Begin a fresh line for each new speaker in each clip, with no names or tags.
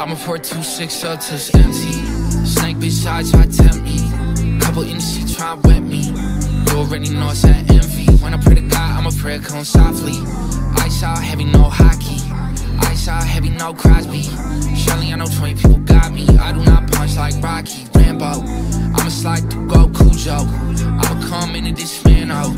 I'ma pour two six oh up till empty. Snake beside try tempt me. Couple inches she try wet me. You already know it's that envy. When I pray to God, I'ma pray come softly. Ice saw heavy, no hockey. Ice saw heavy, no Crosby. Shelly, I know 20 people got me. I do not punch like Rocky Rambo. I'ma slide through Go Cujo. I'ma come into this man oh.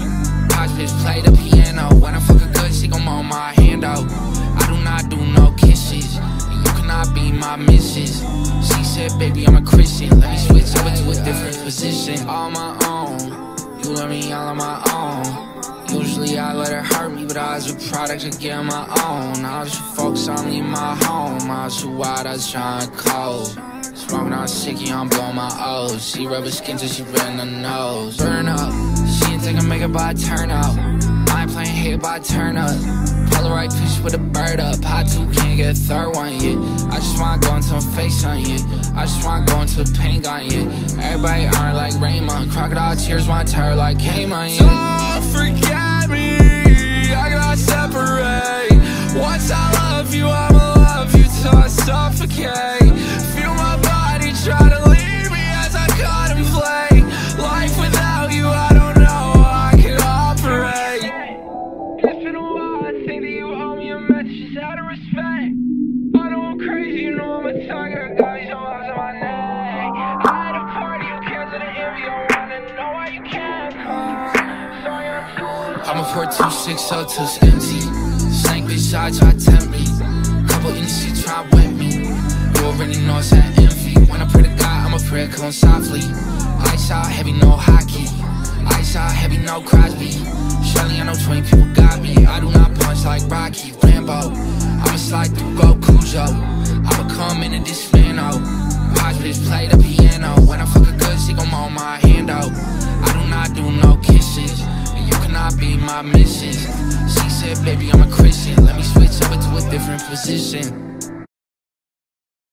Hodge bitch play the piano. When I fuck a good, she gon' mow my head. I do not do no kisses. And you cannot be my missus. She said, baby, I'm a Christian. Let me switch over to a different position. All my own. You let me all on my own. Usually I let her hurt me, but I was a product of getting my own. I was folks, I'm leaving my home. I was too wild, I was trying cold. Smoking on sicky, I'm blowing my O's. She rub her skin till she bend her nose. Burn up, she ain't taking makeup, I turn up. I ain't playing hit, by turn up. Polaroid picture with a bird up. I too can't get third one yet. I just wanna go into a face on you. I just wanna go into a paint on you. Everybody aren't like Raymond. Crocodile tears wanna tear like Cayman. Don't forget crazy, you know I'm a tiger, got these arms on my neck. I had a party, you the interview, I wanna know why you can't come. Sorry, I'm up empty. Snake bitch, I try to tempt me. Couple in the seat try to wet me. You already know it's that envy. When I pray to God, I'ma pray come softly. Ice out heavy, no hockey. Ice out heavy, no Crosby. Shelly, I know 20 people got me. I do not punch like Rocky, Rambo. I'ma slide through go Cujo. I'ma come into this man out. Posh bitch play the piano. When I fuck a good, she gon' mow my hand out. I do not do no kisses. And you cannot be my missus. She said, baby, I'm a Christian. Let me switch over to a different position.